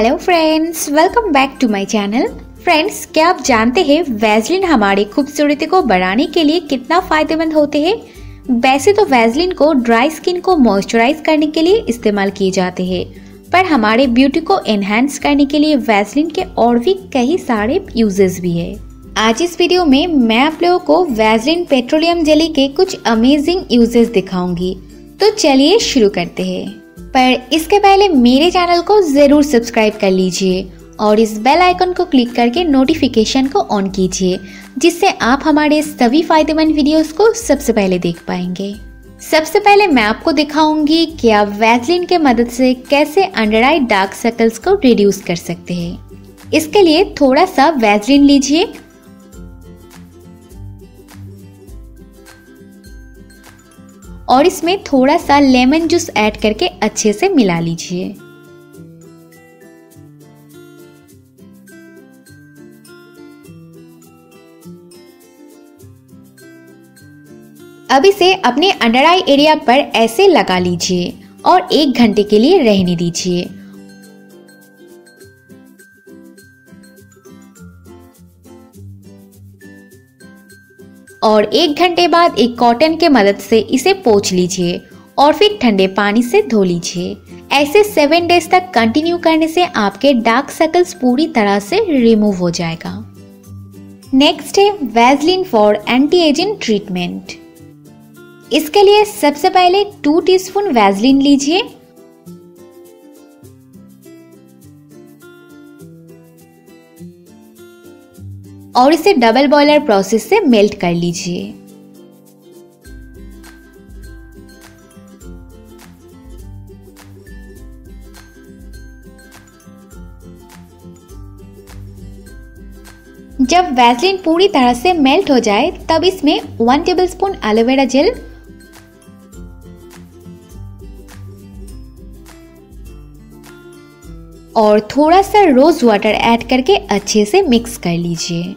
Hello friends welcome back to my channel friends क्या आप जानते हैं वैजलिन हमारी खूबसूरती को बढ़ाने के लिए कितना फ़ायदेमंद होते हैं? वैसे तो वैजलिन को ड्राई स्किन को मॉइस्चराइज करने के लिए इस्तेमाल किए जाते हैं। पर हमारे ब्यूटी को एनहेंस करने के लिए वैजलिन के और भी कई सारे यूजेस भी है। आज इस वीडियो में मैं आप लोगों को वैजलिन पेट्रोलियम जेली के कुछ अमेजिंग यूजेस दिखाऊँगी। तो चलिए शुरू करते हैं। पर इसके पहले मेरे चैनल को ज़रूर सब्सक्राइब कर लीजिए और इस बेल आइकन को क्लिक करके नोटिफिकेशन को ऑन कीजिए, जिससे आप हमारे सभी फ़ायदेमंद वीडियोस को सबसे पहले देख पाएँगे। सबसे पहले मैं आपको दिखाऊँगी कि आप वैजलिन के मदद से कैसे अंडर आई डार्क सर्कल्स को रिड्यूस कर सकते हैं। इसके लिए थोड़ा सा वैजलिन लीजिए और इसमें थोड़ा सा लेमन जूस ऐड करके अच्छे से मिला लीजिए। अब इसे अपने अंडर आई एरिया पर ऐसे लगा लीजिए और एक घंटे के लिए रहने दीजिए। और एक घंटे बाद एक कॉटन के मदद से इसे पोछ लीजिए और फिर ठंडे पानी से धो लीजिए। ऐसे सेवन डेज़ तक कंटिन्यू करने से आपके डार्क सर्कल्स पूरी तरह से रिमूव हो जाएगा। नेक्स्ट है Vaseline for anti aging treatment इसके लिए सबसे पहले टू टीस्पून वैजलिन लीजिए। और इसे डबल बॉयलर प्रोसेस से मेल्ट कर लीजिए। जब वैसलिन पूरी तरह से मेल्ट हो जाए, तब इसमें वन टेबलस्पून एलोवेरा जेल और थोड़ा सा रोज वाटर ऐड करके अच्छे से मिक्स कर लीजिए।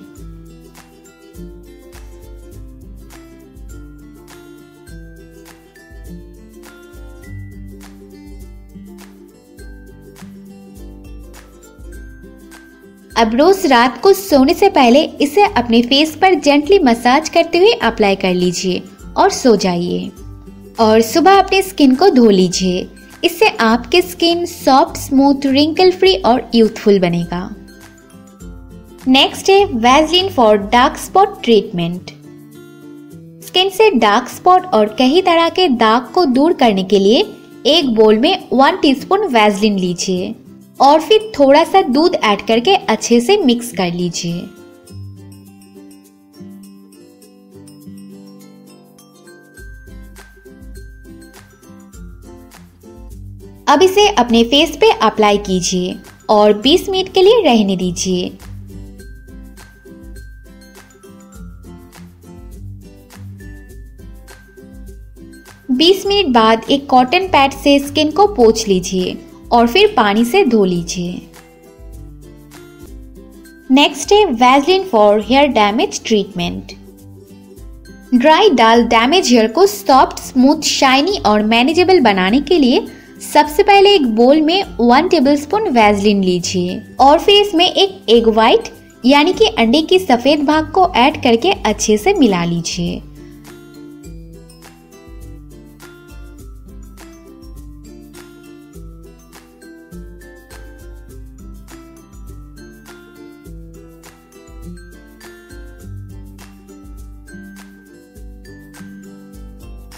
अब रोज रात को सोने से पहले इसे अपने फेस पर जेंटली मसाज करते हुए अप्लाई कर लीजिए और सो जाइए। और सुबह अपने स्किन को धो लीजिए। इससे आपकी skin soft smooth wrinkle free और यूथफुल बनेगा। नेक्स्ट है Vaseline for dark spot treatment skin से डार्क स्पॉट और कई तरह के दाग को दूर करने के लिए एक बोल में वन टीस्पून वैजलिन लीजिए और फिर थोड़ा सा दूध ऐड करके अच्छे से मिक्स कर लीजिए। अब इसे अपने फेस पे अप्लाई कीजिए और 20 मिनट के लिए रहने दीजिए। बीस मिनट बाद एक कॉटन पैड से स्किन को पोछ लीजिए और फिर पानी से धो लीजिए। नेक्स्ट है Vaseline for hair damage treatment dry dull damage hair को सॉफ्ट स्मूथ शाइनी और मैनेजेबल बनाने के लिए सबसे पहले एक बोल में वन टेबलस्पून वैजलिन लीजिए और फिर इसमें एक एग व्हाइट यानी कि अंडे की सफ़ेद भाग को ऐड करके अच्छे से मिला लीजिए।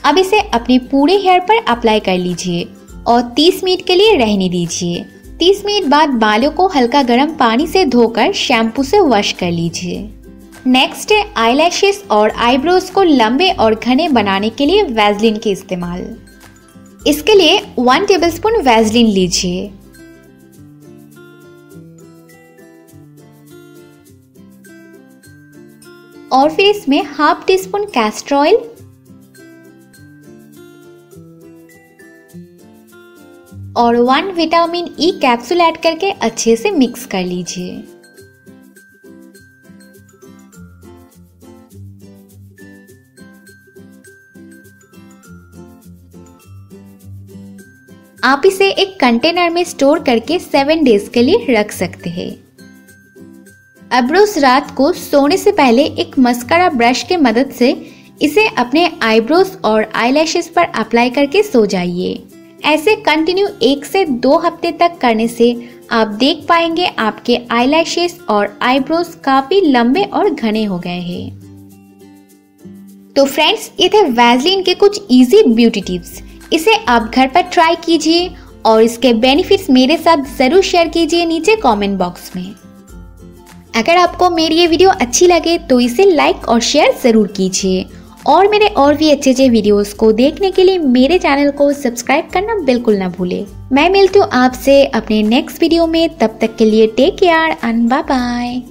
अब इसे अपने पूरे हेयर पर अप्लाई कर लीजिए। और 30 मिनट के लिए रहने दीजिए। 30 मिनट बाद बालों को हल्का गर्म पानी से धोकर शैम्पू से वॉश कर लीजिए। नेक्स्ट है आई और आईब्रोज को लंबे और घने बनाने के लिए वैजलिन के इस्तेमाल। इसके लिए वन टेबलस्पून वैजलिन लीजिए। और फिर इसमें हाफ़ टी स्पून कैस्टर और one vitamin E capsule add करके अच्छे से मिक्स कर लीजिए। आप इसे एक कंटेनर में स्टोर करके सेवन डेज़ के लिए रख सकते हैं। अब रोज रात को सोने से पहले एक मस्करा ब्रश के मदद से इसे अपने आईब्रोज और आईलैशेस पर अप्लाई करके सो जाइए। ऐसे कंटिन्यू एक से दो हफ़्ते तक करने से आप देख पाएँगे आपके आईलैशेस और आईब्रोज काफ़ी लंबे और घने हो गए हैं। तो फ्रेंड्स ये थे वैजलिन के कुछ इजी ब्यूटी टिप्स इसे आप घर पर ट्राई कीजिए और इसके बेनिफिट्स मेरे साथ ज़रूर शेयर कीजिए नीचे कमेंट बॉक्स में। अगर आपको मेरी ये वीडियो अच्छी लगे तो इसे लाइक और शेयर ज़रूर कीजिए। और मेरे और भी अच्छे अच्छे वीडियोस को देखने के लिए मेरे चैनल को सब्सक्राइब करना बिल्कुल ना भूले। मैं मिलती हूँ आपसे अपने नेक्स्ट वीडियो में। तब तक के लिए टेक केयर बाय बाय